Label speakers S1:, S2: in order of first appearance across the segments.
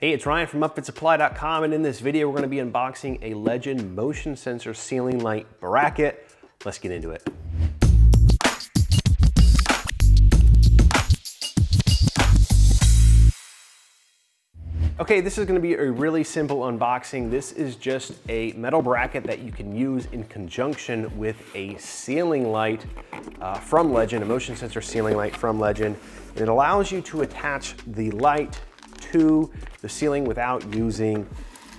S1: Hey, it's Ryan from upfitsupply.com and in this video we're going to be unboxing a Legend motion sensor ceiling light bracket. Let's get into it. Okay, this is gonna be a really simple unboxing. This is just a metal bracket that you can use in conjunction with a ceiling light uh, from Legend, a motion sensor ceiling light from Legend. And it allows you to attach the light to the ceiling without using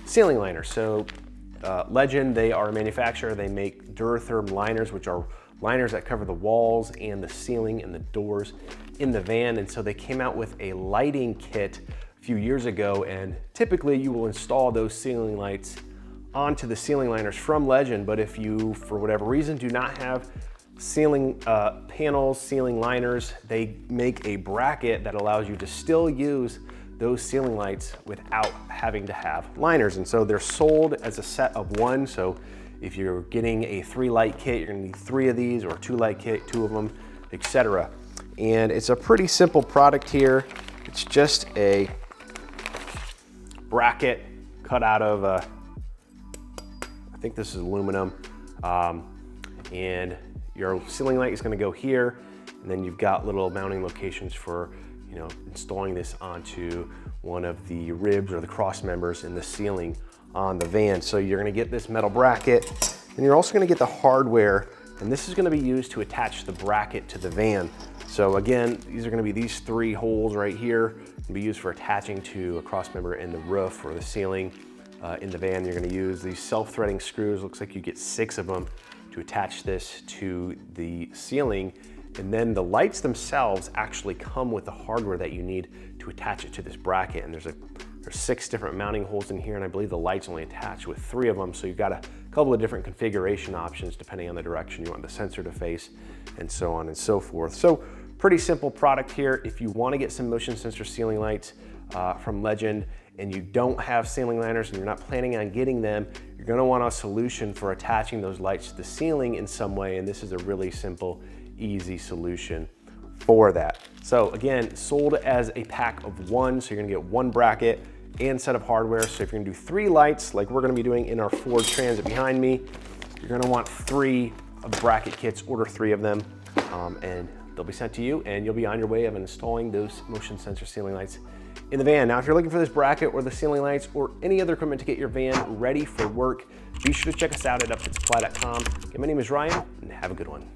S1: ceiling liners. So uh, Legend, they are a manufacturer. They make Duratherm liners, which are liners that cover the walls and the ceiling and the doors in the van. And so they came out with a lighting kit a few years ago. And typically you will install those ceiling lights onto the ceiling liners from Legend. But if you, for whatever reason, do not have ceiling uh, panels, ceiling liners, they make a bracket that allows you to still use those ceiling lights without having to have liners. And so they're sold as a set of one. So if you're getting a three light kit, you're gonna need three of these or two light kit, two of them, etc. And it's a pretty simple product here. It's just a bracket cut out of, uh, I think this is aluminum. Um, and your ceiling light is gonna go here. And then you've got little mounting locations for you know, installing this onto one of the ribs or the cross members in the ceiling on the van. So you're gonna get this metal bracket and you're also gonna get the hardware and this is gonna be used to attach the bracket to the van. So again, these are gonna be these three holes right here, can be used for attaching to a cross member in the roof or the ceiling uh, in the van. You're gonna use these self-threading screws. Looks like you get six of them to attach this to the ceiling and then the lights themselves actually come with the hardware that you need to attach it to this bracket. And there's a there's six different mounting holes in here, and I believe the lights only attach with three of them. So you've got a couple of different configuration options depending on the direction you want the sensor to face and so on and so forth. So pretty simple product here. If you wanna get some motion sensor ceiling lights uh, from Legend and you don't have ceiling liners and you're not planning on getting them, you're gonna want a solution for attaching those lights to the ceiling in some way. And this is a really simple easy solution for that. So again, sold as a pack of one, so you're gonna get one bracket and set of hardware. So if you're gonna do three lights, like we're gonna be doing in our Ford Transit behind me, you're gonna want three of bracket kits, order three of them, um, and they'll be sent to you and you'll be on your way of installing those motion sensor ceiling lights in the van. Now, if you're looking for this bracket or the ceiling lights or any other equipment to get your van ready for work, be sure to check us out at upfitsupply.com. Again, my name is Ryan and have a good one.